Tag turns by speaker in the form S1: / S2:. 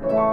S1: Bye.